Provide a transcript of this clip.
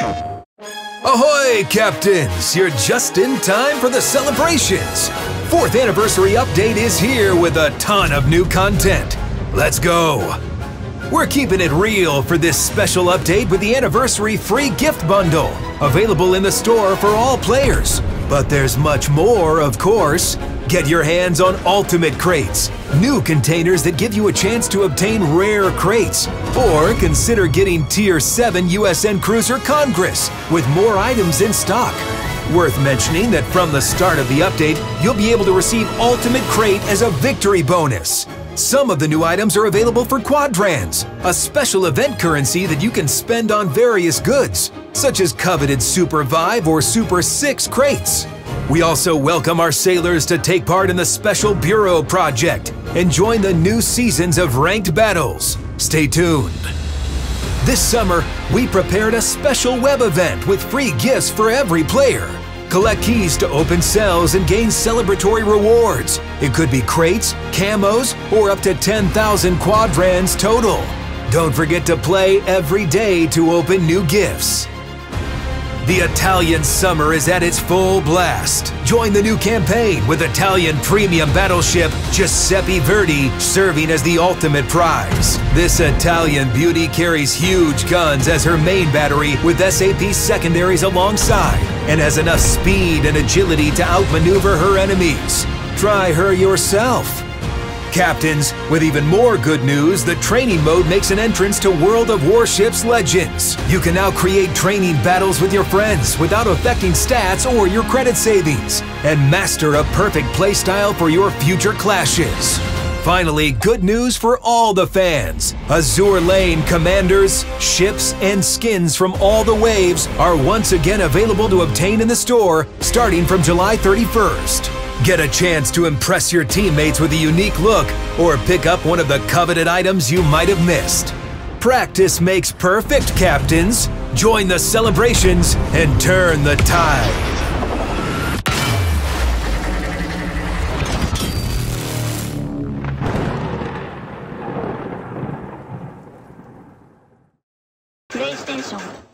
Ahoy, Captains! You're just in time for the celebrations! Fourth anniversary update is here with a ton of new content. Let's go! We're keeping it real for this special update with the anniversary free gift bundle, available in the store for all players. But there's much more, of course. Get your hands on Ultimate Crates, new containers that give you a chance to obtain rare crates. Or consider getting Tier 7 USN Cruiser Congress with more items in stock. Worth mentioning that from the start of the update, you'll be able to receive Ultimate Crate as a victory bonus. Some of the new items are available for Quadrans, a special event currency that you can spend on various goods, such as coveted Super Vive or Super 6 crates. We also welcome our sailors to take part in the Special Bureau project and join the new seasons of ranked battles. Stay tuned. This summer, we prepared a special web event with free gifts for every player. Collect keys to open cells and gain celebratory rewards. It could be crates, camos, or up to 10,000 quadrans total. Don't forget to play every day to open new gifts. The Italian summer is at its full blast. Join the new campaign with Italian premium battleship Giuseppe Verdi serving as the ultimate prize. This Italian beauty carries huge guns as her main battery with SAP secondaries alongside and has enough speed and agility to outmaneuver her enemies. Try her yourself. Captains, with even more good news, the training mode makes an entrance to World of Warships Legends. You can now create training battles with your friends without affecting stats or your credit savings, and master a perfect playstyle for your future clashes. Finally, good news for all the fans. Azur Lane commanders, ships, and skins from all the waves are once again available to obtain in the store starting from July 31st. Get a chance to impress your teammates with a unique look or pick up one of the coveted items you might have missed. Practice makes perfect, Captains. Join the celebrations and turn the tide. PlayStation